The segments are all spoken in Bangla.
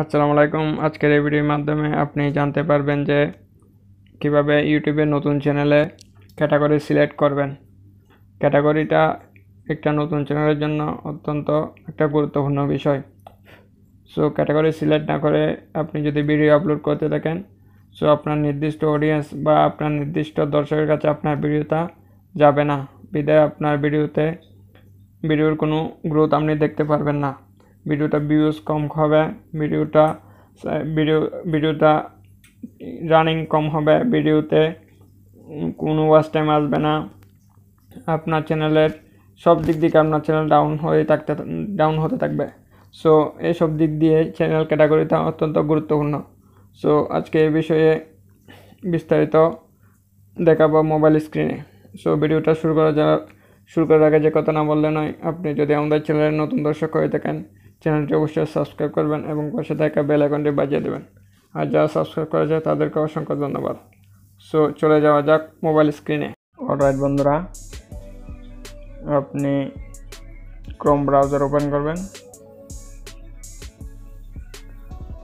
আসসালামু আলাইকুম আজকের এই ভিডিওর মাধ্যমে আপনি জানতে পারবেন যে কীভাবে ইউটিউবে নতুন চ্যানেলে ক্যাটাগরি সিলেক্ট করবেন। ক্যাটাগরিটা একটা নতুন চ্যানেলের জন্য অত্যন্ত একটা গুরুত্বপূর্ণ বিষয়। সো ক্যাটাগরি সিলেক্ট না করে আপনি যদি ভিডিও আপলোড করতে থাকেন, সো আপনার নির্দিষ্ট অডিয়েন্স বা আপনার নির্দিষ্ট দর্শকের কাছে আপনার ভিডিওটা যাবে না। বিদায় আপনার ভিডিওতে, ভিডিওর কোনো গ্রোথ আপনি দেখতে পারবেন না। ভিডিওটা ভিউজ কম হবে, ভিডিওটা ভিডিও ভিডিওটা রানিং কম হবে, ভিডিওতে কোনো ওয়াচ টাইম আসবে না। আপনার চ্যানেলের সব দিক থেকে আপনার চ্যানেল ডাউন হয়ে থাকতে ডাউন হতে থাকবে। সো এইসব দিক দিয়ে চ্যানেল ক্যাটাগরিটা অত্যন্ত গুরুত্বপূর্ণ। সো আজকে এই বিষয়ে বিস্তারিত দেখাবো মোবাইল স্ক্রিনে সো ভিডিওটা শুরু করা যা শুরু করার আগে যে কথা না বললে নয়, আপনি যদি আমাদের চ্যানেলের নতুন দর্শক হয়ে থাকেন চ্যানেলটি অবশ্যই সাবস্ক্রাইব করবেন এবং পাশে থাকা বেল আইকনটি বাজিয়ে দেবেন। আর যারা সাবস্ক্রাইব করা যায় তাদেরকে অসংখ্য ধন্যবাদ। সো, চলে যাওয়া যাক মোবাইল স্ক্রিনে। অলরাইট বন্ধুরা, আপনি ক্রোম ব্রাউজার ওপেন করবেন।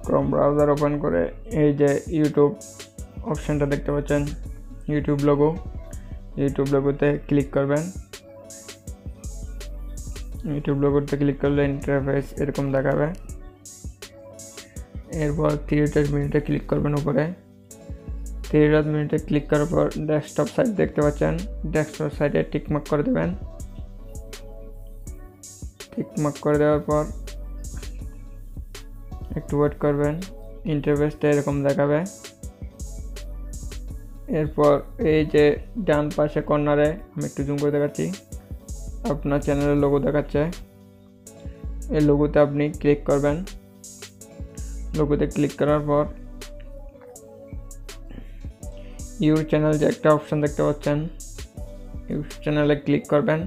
ক্রোম ব্রাউজার ওপেন করে এই যে ইউটিউব অপশানটা দেখতে পাচ্ছেন ইউটিউব লোগো ইউটিউব লোগোতে ক্লিক করবেন। ইউটিউব লোগোতে ক্লিক করলে ইন্টারফেস এরকম দেখাবে। এরপর ডট মিনিটে ক্লিক করবেন উপরে। ডট মিনিটে ক্লিক করার পর ডেস্কটপ সাইট দেখতে পাচ্ছেন। ডেস্কটপ সাইটে টিকমার্ক করে দেবেন। টিকমার্ক করে দেওয়ার পর একটু ওয়েট করবেন। ইন্টারফেসটা এরকম দেখাবে। এরপর এই যে ডান পাশে কর্নারে আমি একটু জুম করে দেখাচ্ছি। আপনার চ্যানেলের লোগো দেখাচ্ছে এই লোগোতে আপনি ক্লিক করবেন লোগোতে ক্লিক করার পর ইউর চ্যানেল যে একটা অপশান দেখতে পাচ্ছেন ইউর চ্যানেলে ক্লিক করবেন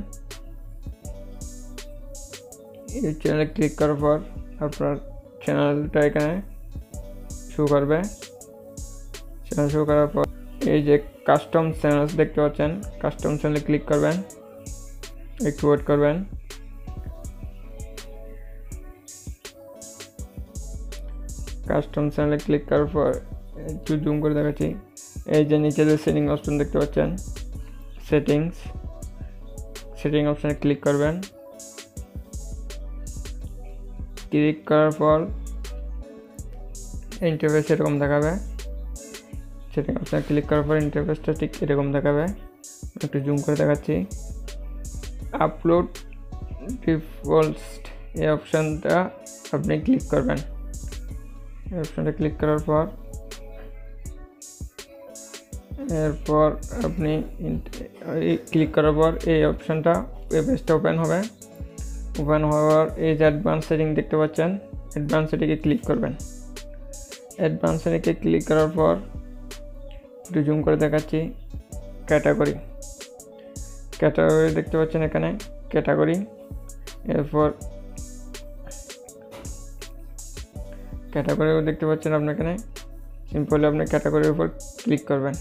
ইউর চ্যানেলে ক্লিক করার পর আপনার চ্যানেলটা এখানে শো করবে চ্যানেল শো করার পর এই যে কাস্টম চ্যানেলস দেখতে পাচ্ছেন কাস্টম চ্যানেলে ক্লিক করবেন একটু ওয়েট করবেন। কাস্টম চ্যানেলে ক্লিক করার পর একটু জুম করে দেখাচ্ছি। এই যে নিচে যে সেটিং অপশন দেখতে পাচ্ছেন সেটিংস সেটিং অপশানে ক্লিক করবেন। ক্লিক করার পর ইন্টারফেস এরকম দেখাবে। সেটিং অপশানে ক্লিক করার পর ইন্টারফেসটা ঠিক এরকম দেখাবে। একটু জুম করে দেখাচ্ছি। আপলোড ডিফল্ট এই অপশানটা আপনি ক্লিক করবেন। এই অপশানটা ক্লিক করার পর, এরপর আপনি ক্লিক করার পর এই অপশানটা পেজটা ওপেন হবে। ওপেন হওয়ার এই যে অ্যাডভান্স সেটিং দেখতে পাচ্ছেন অ্যাডভান্স সেটিংয়ে ক্লিক করবেন। অ্যাডভান্স সেটিংয়ে ক্লিক করার পর একটু জুম করে দেখাচ্ছি ক্যাটাগরি ক্যাটাগরি দেখতে পাচ্ছেন এখানে ক্যাটাগরি এরপর ক্যাটাগরিও দেখতে পাচ্ছেন আপনি এখানে সিম্পলি আপনি ক্যাটাগরির উপর ক্লিক করবেন।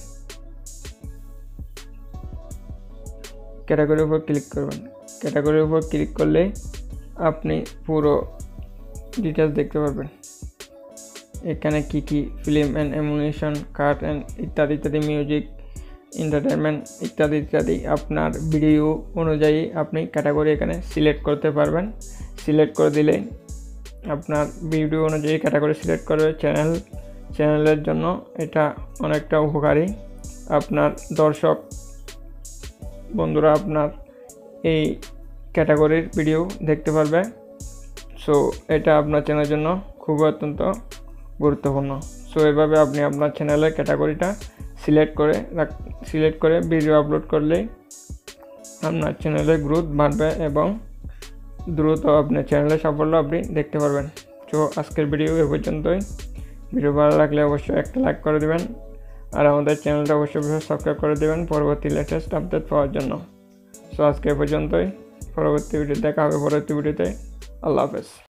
ক্যাটাগরির উপর ক্লিক করবেন। ক্যাটাগরির উপর ক্লিক করলে আপনি পুরো ডিটেলস দেখতে পারবেন। এখানে কি কি film and animation cart and ইত্যাদি ইত্যাদি মিউজিক এন্টারটেনমেন্ট ইত্যাদি ইত্যাদি আপনার ভিডিও অনুযায়ী আপনি ক্যাটাগরি এখানে সিলেক্ট করতে পারবেন। সিলেক্ট করে দিলে আপনার ভিডিও অনুযায়ী ক্যাটাগরি সিলেক্ট করবে চ্যানেল চ্যানেলের জন্য এটা অনেকটা উপকারী। আপনার দর্শক বন্ধুরা আপনার এই ক্যাটাগরির ভিডিও দেখতে পারবে। সো এটা আপনার চ্যানেলের জন্য খুব অত্যন্ত গুরুত্বপূর্ণ। সো এভাবে আপনি আপনার চ্যানেলের ক্যাটাগরিটা সিলেক্ট করে সিলেক্ট করে ভিডিও আপলোড করলেই আপনার চ্যানেলের গ্রোথ বাড়বে এবং দ্রুত আপনার চ্যানেলের সাফল্য আপনি দেখতে পারবেন। তো আজকের ভিডিও এ পর্যন্তই। ভিডিও ভালো লাগলে অবশ্যই একটা লাইক করে দেবেন। আর আমাদের চ্যানেলটা অবশ্যই সাবস্ক্রাইব করে দেবেন পরবর্তী লেটেস্ট আপডেট পাওয়ার জন্য। সো আজকে পর্যন্তই। পরবর্তী ভিডিও দেখা হবে, পরবর্তী ভিডিওতে আল্লাহ হাফেজ।